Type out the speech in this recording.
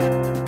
you